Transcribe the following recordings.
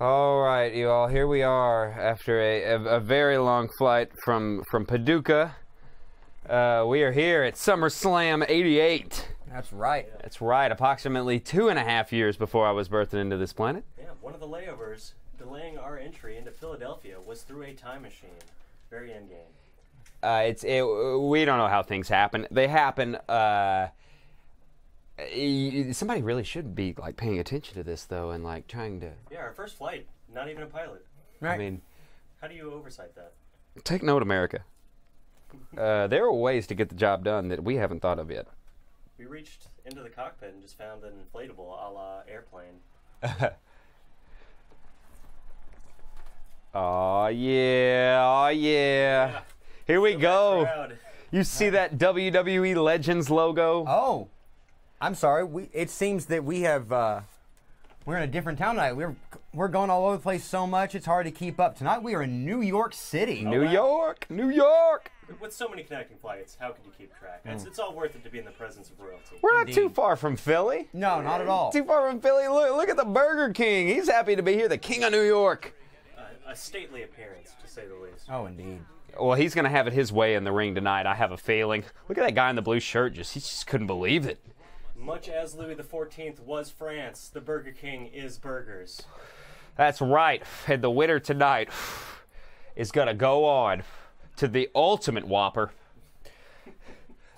All right, you all. Here we are after a, a, a very long flight from from Paducah. Uh, we are here at SummerSlam '88. That's right. That's right. Approximately two and a half years before I was birthed into this planet. Yeah, one of the layovers delaying our entry into Philadelphia was through a time machine. Very endgame. Uh, it's it, we don't know how things happen. They happen. Uh, y- somebody really should be like paying attention to this though, and like trying to. Yeah, our first flight, not even a pilot. Right. I mean, How do you oversight that? take note, America. Uh, there are ways to get the job done that we haven't thought of yet. We reached into the cockpit and just found an inflatable a la airplane. Oh yeah, oh yeah. Here we go. Crowd. You see that WWE Legends logo? oh, I'm sorry. We it seems that we have uh, we're in a different town tonight. We're we're going all over the place so much it's hard to keep up. Tonight we are in New York City. New wow. York, New York. With so many connecting flights, how could you keep track? It's, it's all worth it to be in the presence of royalty. We're not too far from Philly. No, not at all. Too far from Philly. Look, look at the Burger King. He's happy to be here, the King of New York. Uh, a stately appearance, to say the least. Oh, indeed. Well, he's gonna have it his way in the ring tonight. I have a feeling. Look at that guy in the blue shirt. Just he just couldn't believe it. Much as Louis XIV was France, the Burger King is burgers. That's right. And the winner tonight is going to go on to the ultimate Whopper.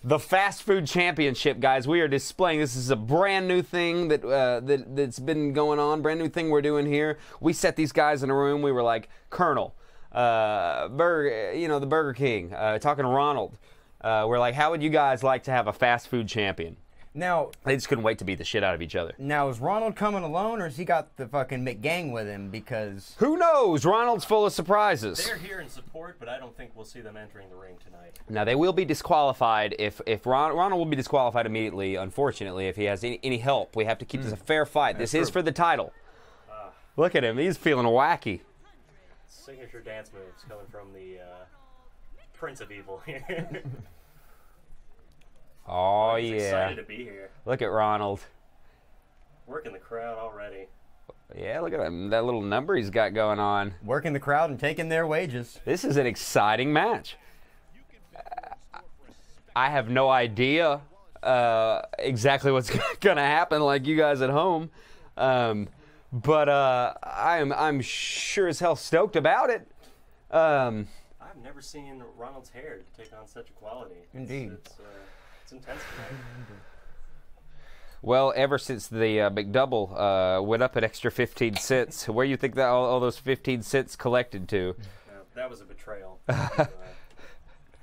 The fast food championship, guys. We are displaying. This is a brand new thing that, uh, that that's been going on. Brand new thing we're doing here. We set these guys in a room. We were like, Colonel, uh, Burger, you know, the Burger King, uh, talking to Ronald. Uh, we're like, how would you guys like to have a fast food champion? Now, They just couldn't wait to beat the shit out of each other. now is Ronald coming alone, or has he got the fucking McGang with him? Because Who knows? Ronald's full of surprises. They're here in support, but I don't think we'll see them entering the ring tonight. Now they will be disqualified if if Ron, Ronald will be disqualified immediately. Unfortunately, if he has any, any help, we have to keep this a fair fight. This is for the title. Look at him; he's feeling wacky. Signature dance moves coming from the uh, Prince of Evil here. Oh He's yeah! excited to be here. Look at Ronald. Working the crowd already. Yeah, look at him. That little number he's got going on. working the crowd and taking their wages. This is an exciting match. I have no idea uh, exactly what's going to happen, like you guys at home, um, but uh, I'm I'm sure as hell stoked about it. Um, I've never seen Ronald's hair take on such a quality. It's- Indeed. It's, uh, it's intense tonight. well, ever since the uh, McDouble uh, went up an extra 15 cents, where you think that all, all those 15 cents collected to? Now, that was a betrayal. uh,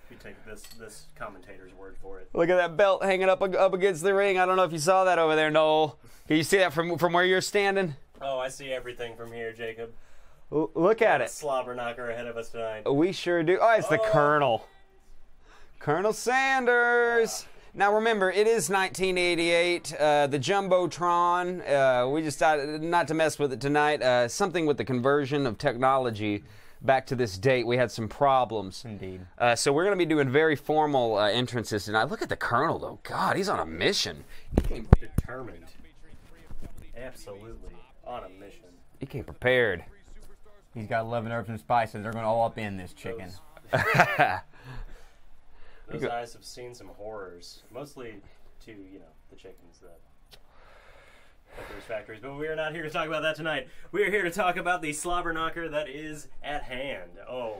you take this this commentator's word for it. Look at that belt hanging up up against the ring. I don't know if you saw that over there, Noel. Can you see that from from where you're standing? Oh, I see everything from here, Jacob. L- look at it. Slobber knocker ahead of us tonight. We sure do. Oh, it's the Oh. Colonel. Colonel Sanders. Now remember, it is 1988. Uh, the jumbotron. Uh, we just decided not to mess with it tonight. Uh, something with the conversion of technology back to this date. We had some problems. Indeed. Uh, so we're going to be doing very formal uh, entrances tonight. Look at the Colonel, though. God, he's on a mission. He came, Determined. Absolutely. On a mission. he came prepared. He's got 11 herbs and spices. They're going to all up in this chicken. Those eyes have seen some horrors, mostly to you know the chickens that at those factories. But we are not here to talk about that tonight. We are here to talk about the slobber knocker that is at hand. Oh,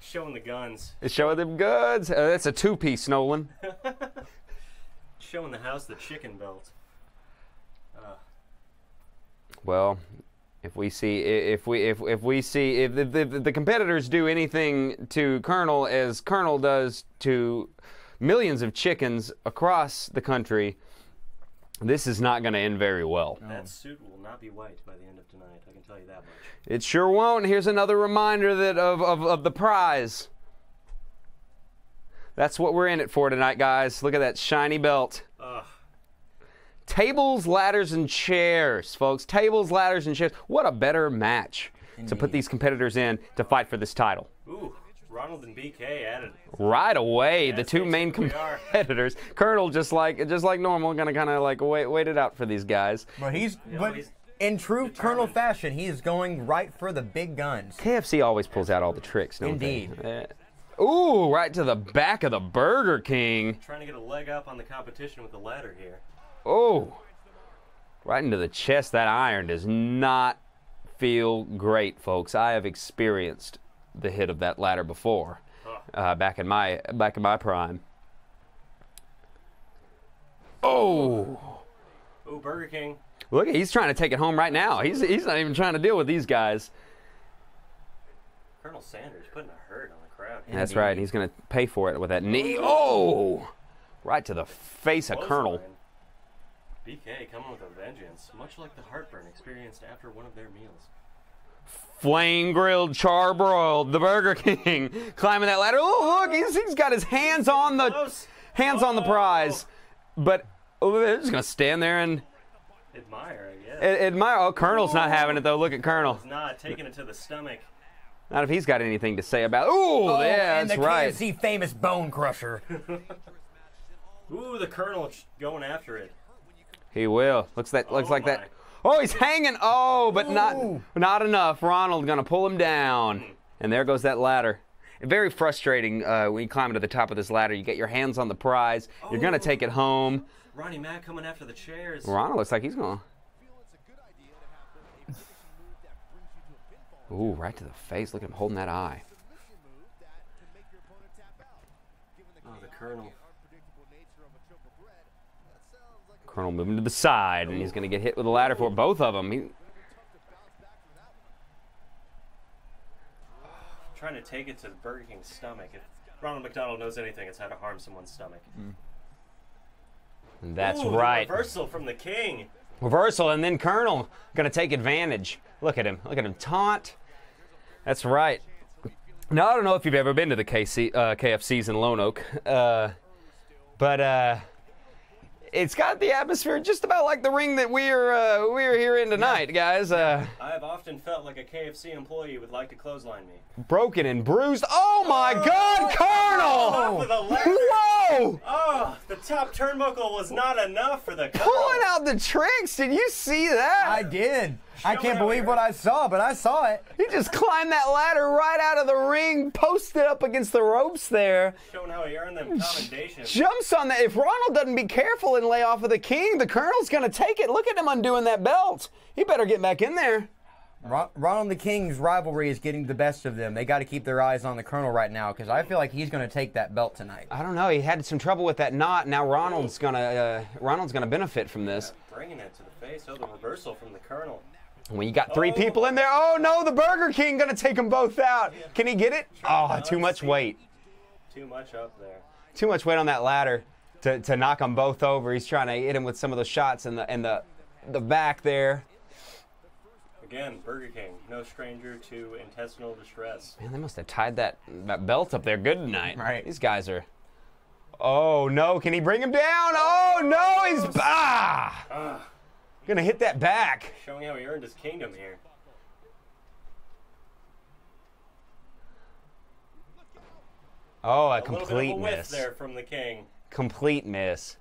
showing the guns, It's showing them goods. Uh, that's a two-piece, Nolan. showing the house the chicken belt. Uh, Well, if we see if we if if we see if the, the, the competitors do anything to Colonel as Colonel does to millions of chickens across the country, this is not going to end very well. That suit will not be white by the end of tonight. I can tell you that much. It sure won't. Here's another reminder that of, of, of the prize. That's what we're in it for tonight, guys. Look at that shiny belt. Ugh. Tables, ladders, and chairs, folks. Tables, ladders, and chairs. What a better match to put these competitors in to fight for this title. Ooh, Ronald and BK added. Right away, the two main competitors. Colonel, just like just like normal, gonna kind of like wait wait it out for these guys. But he's You know, but he's, In true Colonel fashion, he is going right for the big guns. KFC always pulls out all the tricks, don't Indeed. they? Uh, ooh, right to the back of the Burger King. Trying to get a leg up on the competition with the ladder here. Oh, right into the chest. That iron does not feel great, folks. I have experienced the hit of that ladder before, uh, back in my back in my prime. Oh, Ooh, Burger King. look, he's trying to take it home right now. He's he's not even trying to deal with these guys. Colonel Sanders putting a hurt on the crowd. That's right. He's going to pay for it with that knee. Oh, right to the face of Colonel. Clothesline. BK coming with a vengeance, much like the heartburn experienced after one of their meals. Flame grilled, charbroiled, the Burger King, climbing that ladder. Oh, look, he's, he's got his hands on the Close. hands on the Oh. prize, but oh, they're just gonna stand there and Admire, I guess. admire. Oh, Colonel's not having it though. Look at Colonel. It's not taking it to the stomach. Not if he's got anything to say about. Ooh, Oh, yeah, and that's the right. KFC famous bone crusher. Ooh, the Colonel going after it. He will. Looks that looks Oh, like my. that. Oh, he's hanging. Oh, but not Ooh. not enough. Ronald gonna pull him down, and there goes that ladder. Very frustrating uh, when you climb to the top of this ladder. You get your hands on the prize. You're gonna Oh. take it home. Ronnie Mack coming after the chairs. Ronald looks like he's going. To. Ooh, right to the face. Look at him holding that eye. Oh, the Colonel. Colonel moving to the side, and he's going to get hit with a ladder for both of them. He, Trying to take it to the Burger King's stomach. If Ronald McDonald knows anything, it's how to harm someone's stomach. that's Ooh, right. reversal from the King. Reversal, and then Colonel going to take advantage. Look at him. Look at him taunt. That's right. Now, I don't know if you've ever been to the KC, uh, KFCs in Lone Oak, uh, but uh, it's got the atmosphere just about like the ring that we're uh, we're here in tonight, guys. Uh, I have often felt like a KFC employee would like to clothesline me. broken and bruised. Oh my God, Colonel! With a ladder. Whoa! Oh, the top turnbuckle was not enough for the Colonel. Pulling out the tricks. Did you see that? I did. I can't believe you're- what I saw, but I saw it. He just climbed that ladder right out of the ring, posted up against the ropes there, Showing how he earned them commendations. jumps on that. If Ronald doesn't be careful and lay off of the king, the Colonel's going to take it. Look at him undoing that belt. He better get back in there. Ron- Ronald the King's rivalry is getting the best of them. They got to keep their eyes on the Colonel right now because I feel like he's going to take that belt tonight. I don't know. He had some trouble with that knot. Now Ronald's gonna uh, Ronald's gonna benefit from this. Bringing it to the face. Oh, the reversal from the Colonel. When you got three Oh. people in there, oh no, the Burger King gonna take them both out. Can he get it? Oh, too much weight. Too much up there. too much weight on that ladder to, to knock them both over. He's trying to hit him with some of those shots in the in the the back there. Again, Burger King, no stranger to intestinal distress. Man, they must have tied that that belt up there good tonight. Right. These guys are. Oh no! Can he bring him down? Oh no! He's ah! Ah, Gonna hit that back. showing how he earned his kingdom here. Oh, a A little bit of complete a miss. there from the King. Complete miss.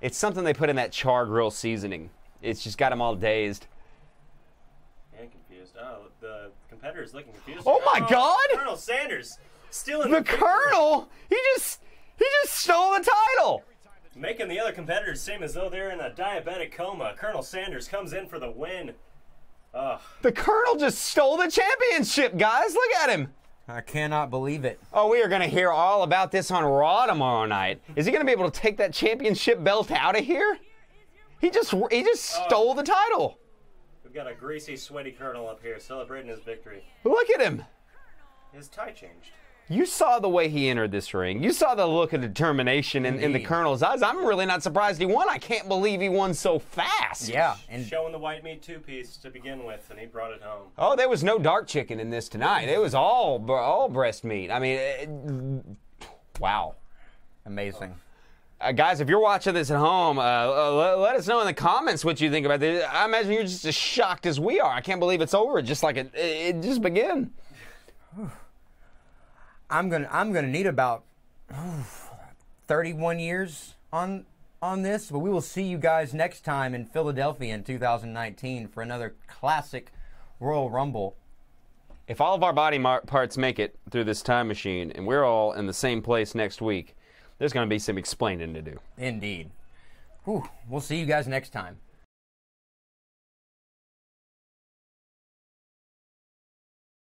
It's something they put in that char grill seasoning. It's just got them all dazed. And confused. Oh, the competitor's looking confused. Oh my God! Colonel Sanders stealing The the Colonel, he just he just stole the title. Making the other competitors seem as though they're in a diabetic coma. Colonel Sanders comes in for the win. Ugh. The Colonel just stole the championship, guys. Look at him. I cannot believe it. Oh, we are going to hear all about this on Raw tomorrow night. Is he going to be able to take that championship belt out of here? He just he just oh. stole the title. We've got a greasy, sweaty Colonel up here celebrating his victory. Look at him. His tie changed. You saw the way he entered this ring. You saw the look of determination in, in the Colonel's eyes. I'm really not surprised he won. I can't believe he won so fast. Yeah, and Showing the white meat two piece to begin with, and he brought it home. Oh, there was no dark chicken in this tonight. It was all all breast meat. I mean, it, wow. amazing. Uh, guys, if you're watching this at home, uh, uh, let, let us know in the comments what you think about this. I imagine you're just as shocked as we are. I can't believe it's over, just like it, it, it just began. I'm gonna I'm gonna need about oof, 31 years on on this, but we will see you guys next time in Philadelphia in 2019 for another classic Royal Rumble. If all of our body parts make it through this time machine and we're all in the same place next week, there's going to be some explaining to do. Indeed. Whew. We'll see you guys next time.